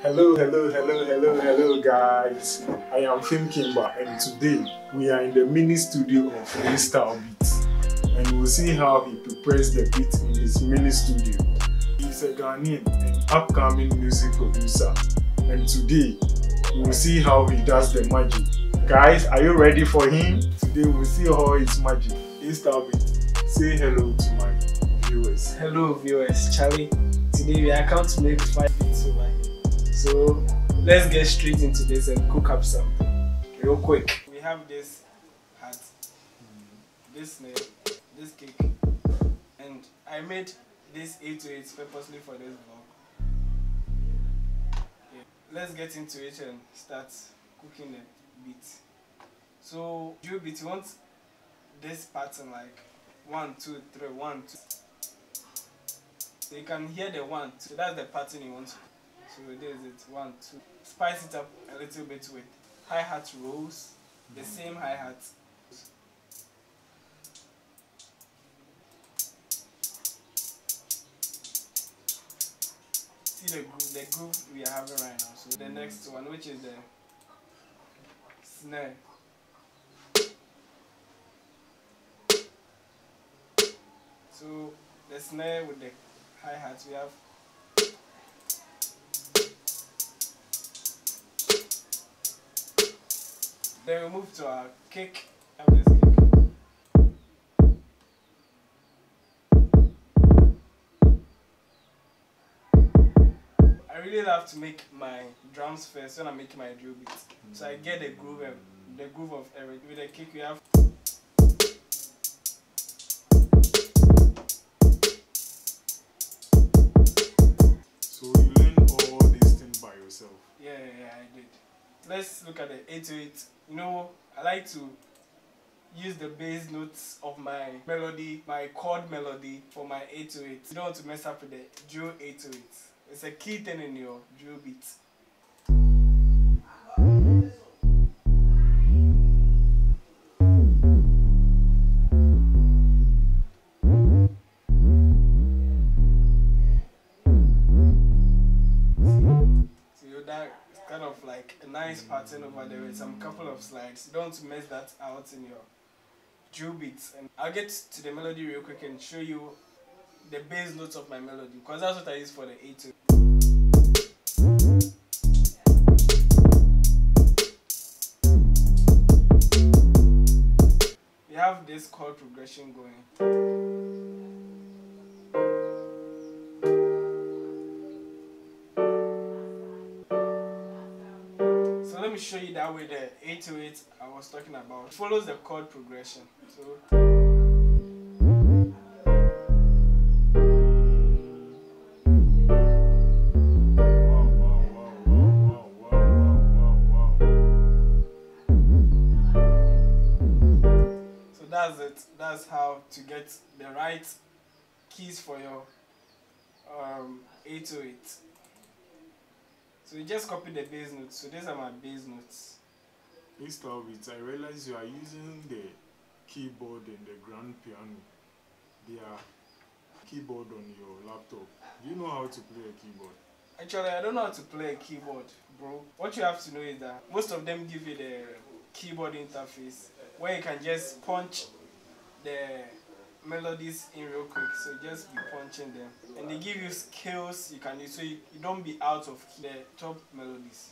Hello, hello, hello, hello, hello, guys. I am Film Kiba, and today we are in the mini studio of Astyle Beatz, and we'll see how he prepares the beat in his mini studio. He's a Ghanaian and upcoming music producer, and today we'll see how he does the magic. Guys, are you ready for him? Today we'll see how it's magic. Astyle Beat, say hello to my viewers. Hello viewers, Charlie. Today we are come to make five beats over. So let's get straight into this and cook up something real quick. We have this hat, this nail, this cake, and I made this 808 purposely for this vlog. Let's get into it and start cooking the beat. So drill beat, you want this pattern like one, two, three, one, two. So you can hear the one, so That's the pattern you want. So this is it. One, two. Spice it up a little bit with hi hat rolls. The mm-hmm. same hi hat. See the groove, the groove we are having right now. So the mm-hmm. next one, which is the snare. So the snare with the hi hat, we have Then we move to our kick. Have this kick. I really love to make my drums first when I'm making my drill beats. So I get the groove and the groove of everything. With the kick we have Let's look at the 808. You know, I like to use the bass notes of my melody, my chord melody for my 808. You don't want to mess up with the drill 808. It's a key thing in your drill beat. Nice pattern over there with some couple of slides. Don't mess that out in your drill beats. And I'll get to the melody real quick and show you the bass notes of my melody because that's what I use for the 8 We have this chord progression going. Show you that way the 808 I was talking about. It follows the chord progression. So that's it. That's how to get the right keys for your um 808. So you just copy the bass notes. So these are my bass notes. Freestyle Beats, I realize you are using the keyboard and the grand piano. They are keyboard on your laptop. Do you know how to play a keyboard? Actually, I don't know how to play a keyboard, bro. What you have to know is that most of them give you the keyboard interface where you can just punch the melodies in real quick. So just be punching them. And they give you scales you can use so you, you don't be out of the top melodies.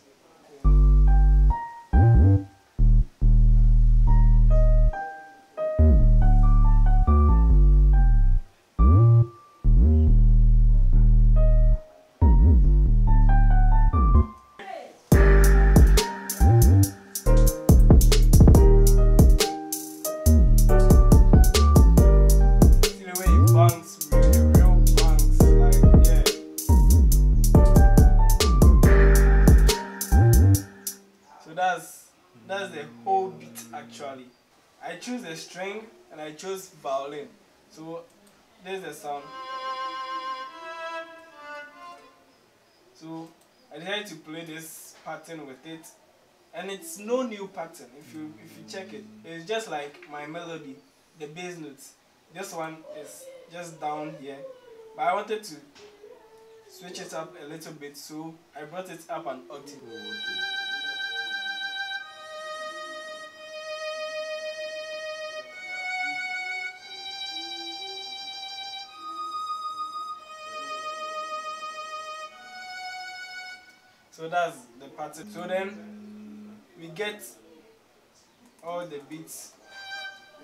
I choose a string and I choose violin. So there's the sound. So I decided to play this pattern with it. And it's no new pattern. If you if you check it, it's just like my melody, the bass notes. This one is just down here. But I wanted to switch it up a little bit. So I brought it up an octave. So that's the pattern. So then we get all the beats.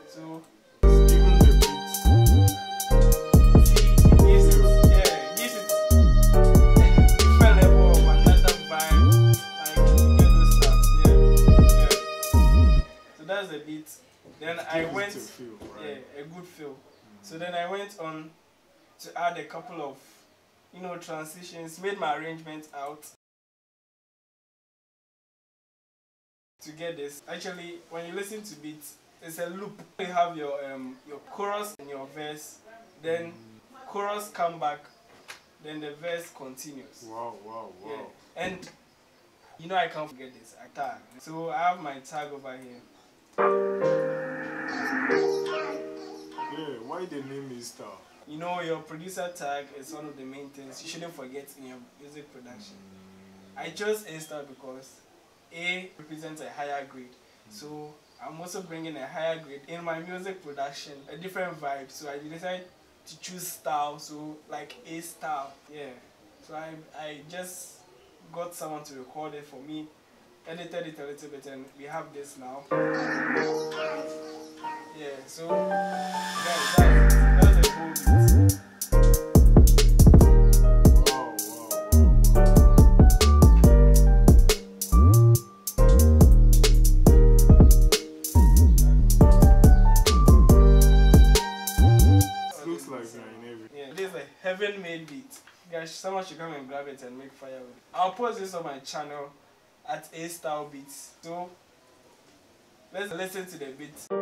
So Even the beats. see, it gives yeah, it gives it a different level of oh, another vibe. Like you get those stuff, yeah, yeah. So that's the beat. Then I went, a feel, yeah, a good feel. So then I went on to add a couple of, you know, transitions, made my arrangement out. To get this, actually, when you listen to beats, it's a loop. You have your um your chorus and your verse, then chorus come back, then the verse continues. Wow, wow, wow. Yeah. And you know I can't forget this. I tag. So I have my tag over here. Yeah, why the name is Star? You know your producer tag is one of the main things you shouldn't forget in your music production. I chose A star because A represents a higher grade. Hmm. So I'm also bringing a higher grade in my music production, a different vibe. So I decided to choose style, so like A style. Yeah. So I I just got someone to record it for me, edited it a little bit, and we have this now. Yeah. So guys, someone should come and grab it and make fire with it. I'll post this on my channel at A Style Beats. So let's listen to the beat.